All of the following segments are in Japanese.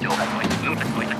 場外の位置分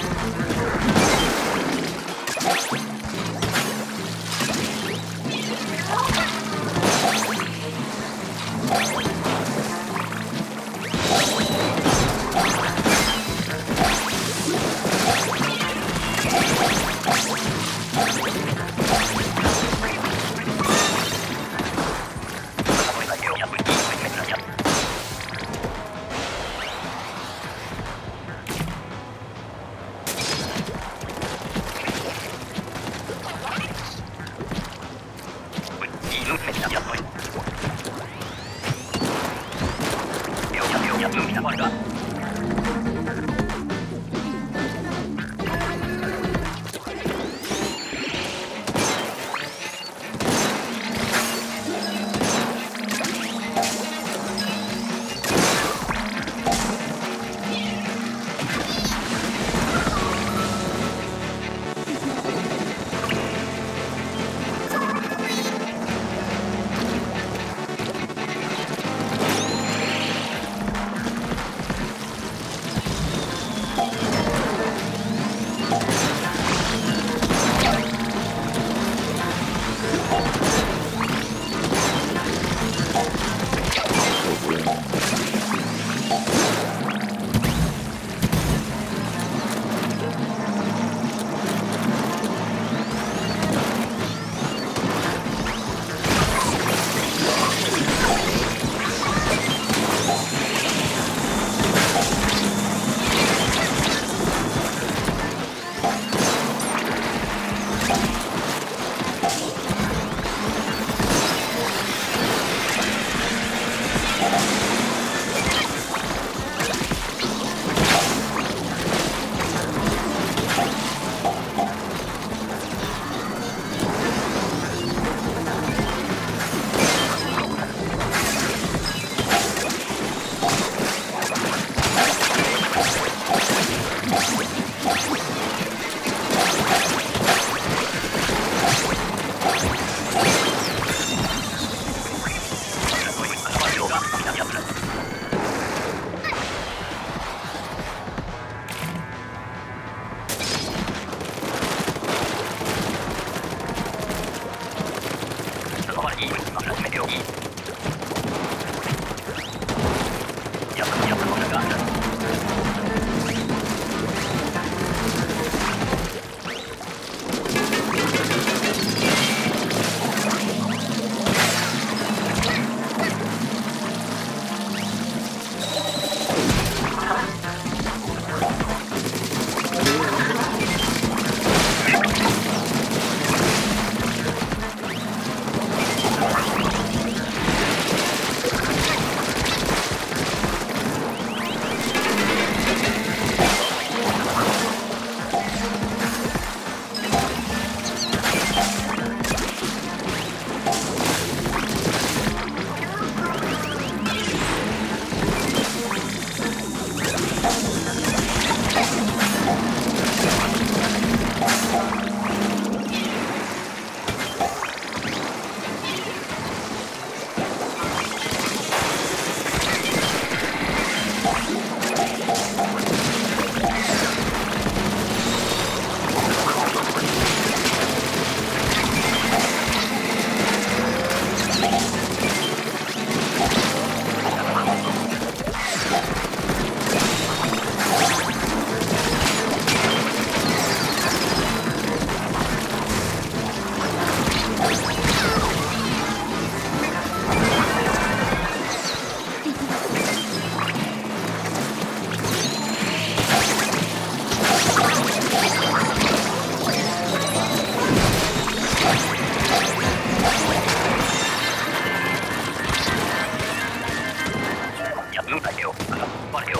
やっぱり、や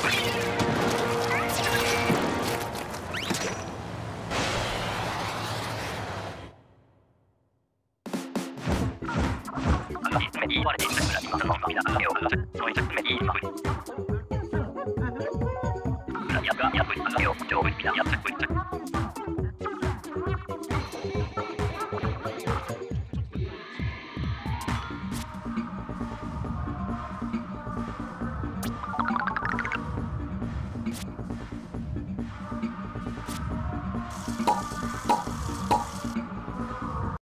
っぱり、